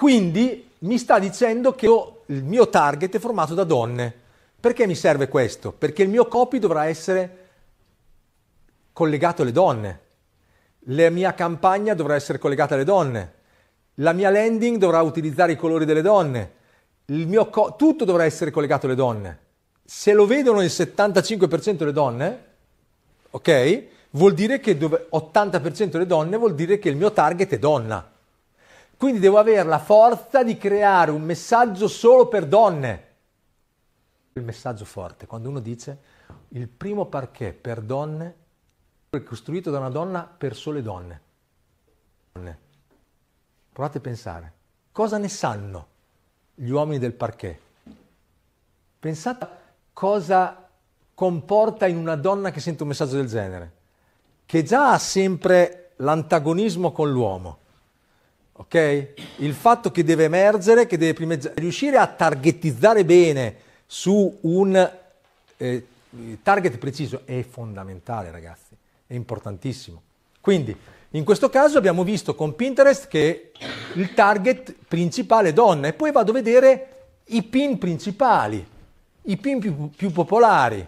Quindi mi sta dicendo che il mio target è formato da donne. Perché mi serve questo? Perché il mio copy dovrà essere collegato alle donne. La mia campagna dovrà essere collegata alle donne. La mia landing dovrà utilizzare i colori delle donne. Il co- tutto dovrà essere collegato alle donne. Se lo vedono il 75% delle donne, ok? Vuol dire che dove 80% delle donne vuol dire che il mio target è donna. Quindi devo avere la forza di creare un messaggio solo per donne. Il messaggio forte, quando uno dice il primo parquet per donne è costruito da una donna per sole donne. Provate a pensare, cosa ne sanno gli uomini del parquet? Pensate cosa comporta in una donna che sente un messaggio del genere, che già ha sempre l'antagonismo con l'uomo ok? Il fatto che deve emergere, che deve primeggiare, riuscire a targetizzare bene su un eh, target preciso è fondamentale, ragazzi, è importantissimo. Quindi, in questo caso abbiamo visto con Pinterest che il target principale è donna e poi vado a vedere i pin principali, i pin più, più popolari.